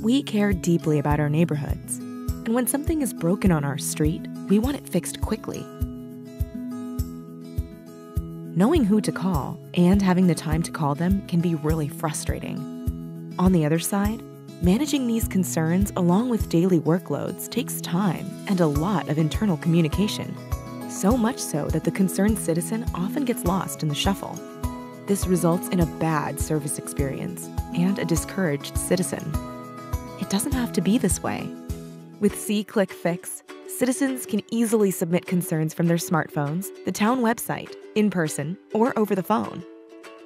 We care deeply about our neighborhoods. And when something is broken on our street, we want it fixed quickly. Knowing who to call and having the time to call them can be really frustrating. On the other side, managing these concerns along with daily workloads takes time and a lot of internal communication. So much so that the concerned citizen often gets lost in the shuffle. This results in a bad service experience and a discouraged citizen. Doesn't have to be this way. With SeeClick Fix, citizens can easily submit concerns from their smartphones, the town website, in person, or over the phone.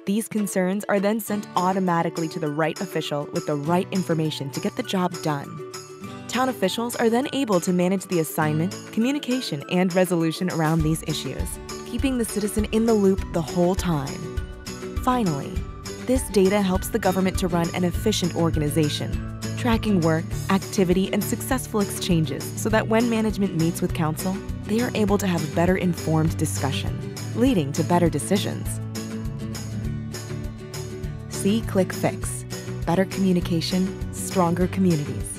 These concerns are then sent automatically to the right official with the right information to get the job done. Town officials are then able to manage the assignment, communication, and resolution around these issues, keeping the citizen in the loop the whole time. Finally, this data helps the government to run an efficient organization tracking work, activity, and successful exchanges so that when management meets with council, they are able to have a better informed discussion, leading to better decisions. SeeClick Fix. Better communication, stronger communities.